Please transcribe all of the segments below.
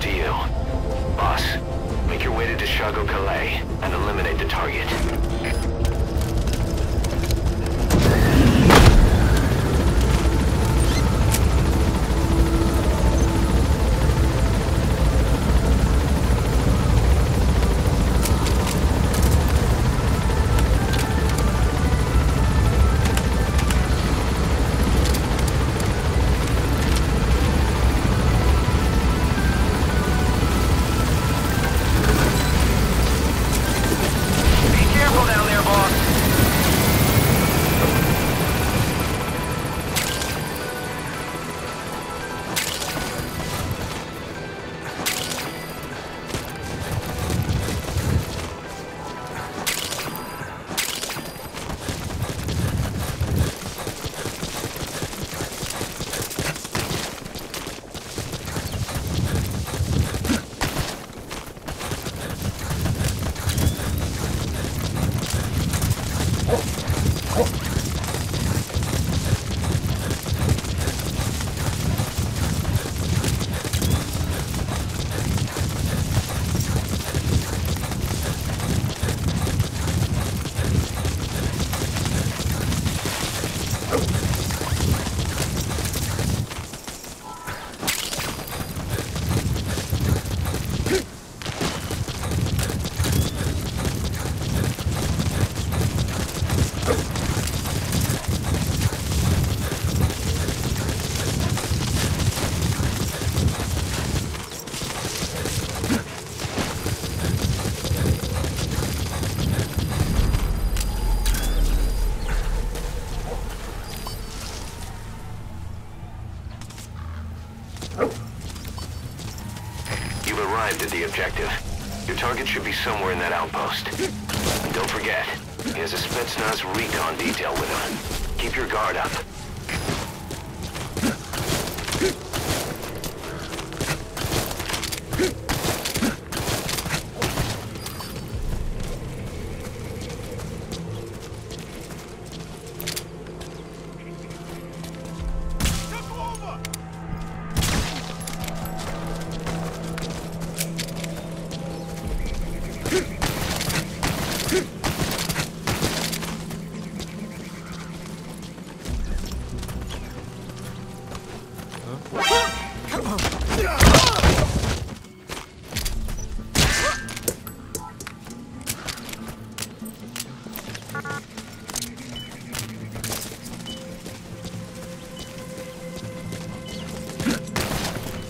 to you. Boss, make your way to Da Shago Kallai and eliminate the target. Arrived at the objective. Your target should be somewhere in that outpost. And don't forget, he has a Spetsnaz recon detail with him. Keep your guard up.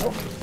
Okay.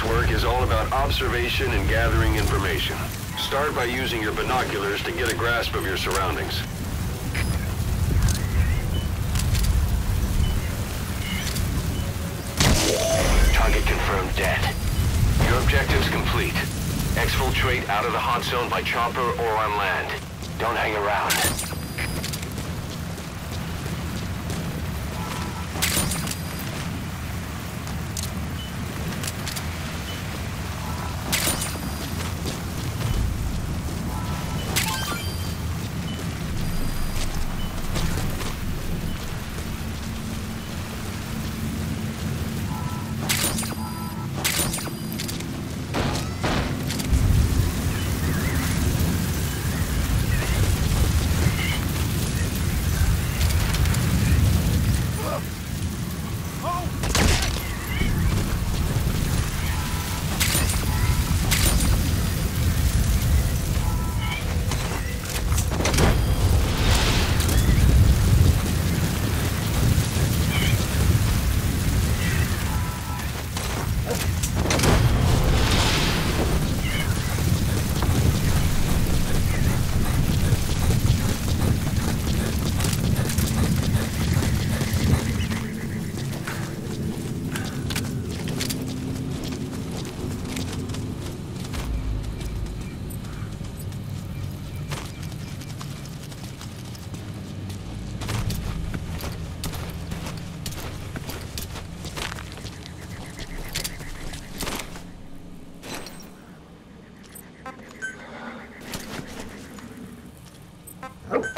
Work is all about observation and gathering information. Start by using your binoculars to get a grasp of your surroundings. Target confirmed dead. Your objective's complete. Exfiltrate out of the hot zone by chopper or on land. Don't hang around.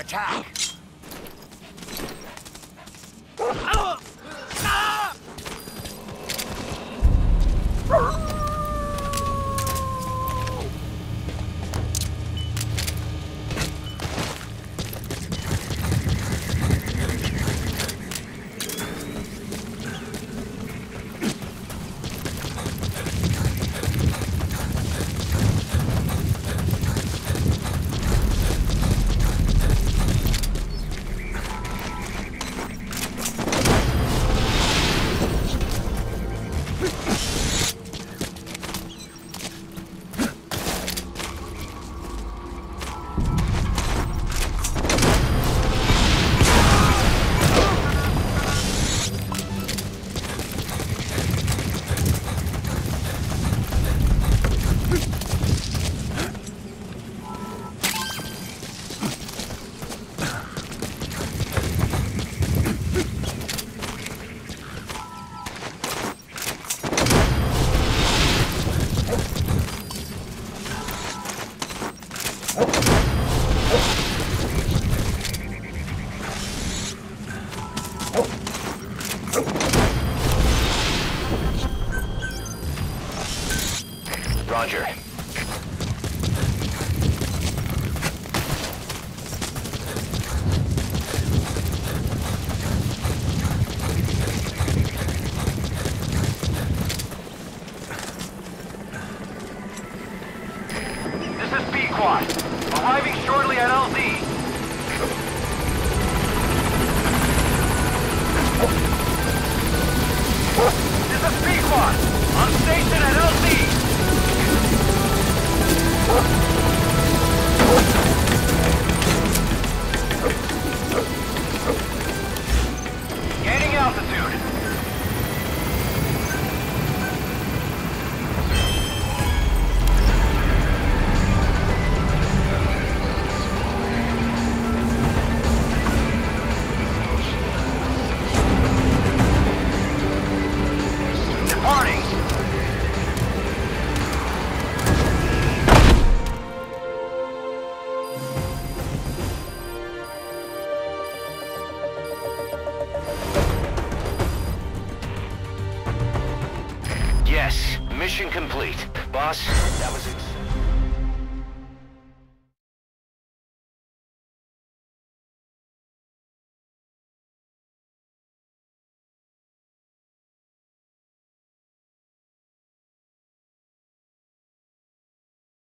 Attack! Roger. This is Pequod. Arriving shortly at LZ. Yes, mission complete. Boss, that was... Ex